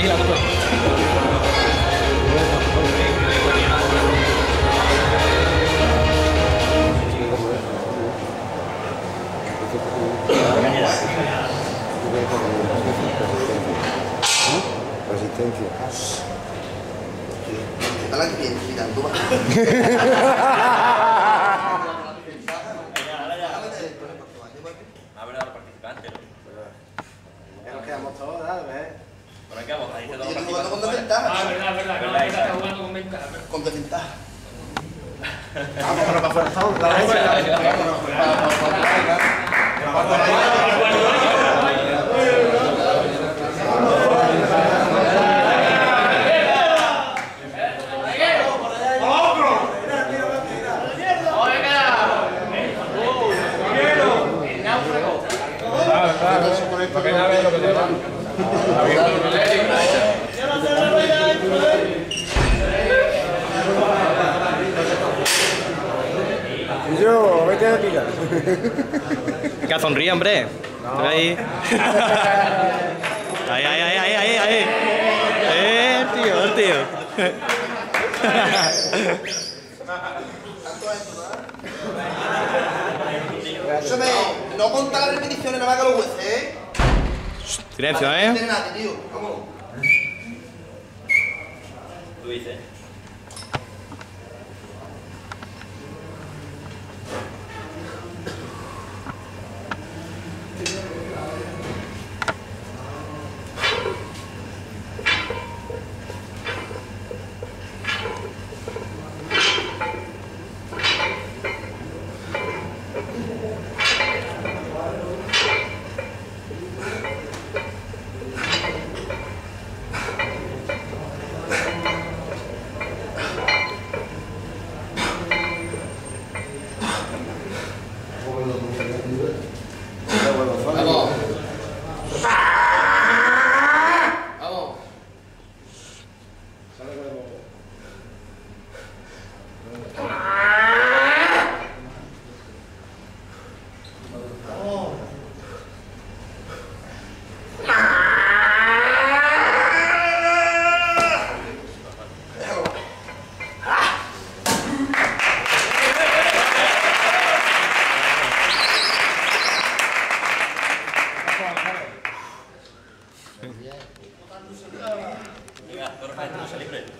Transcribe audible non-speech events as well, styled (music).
vigila mucho. Resistencia. Está la que mira, tú vas. Abre a los participantes. Ya nos quedamos todos, ¿sabes? Por aquí vamos, ahí se Yo estoy jugando con desventaja. Ah, verdad, verdad, no, está jugando con ventaja. Con desventaja. Vamos, pero para yo, vete a tirar. Que sonríe, hombre. Ahí. (laughs) Ahí, ahí, ahí, ahí, ahí, ahí. Eh, tío, el tío. Escúchame, no contar las repeticiones, nada más que los jueces, ¿eh? Silencio, No ¿eh? tiene nada, tío. Vámonos. Tú dices. Gracias.